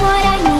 what I.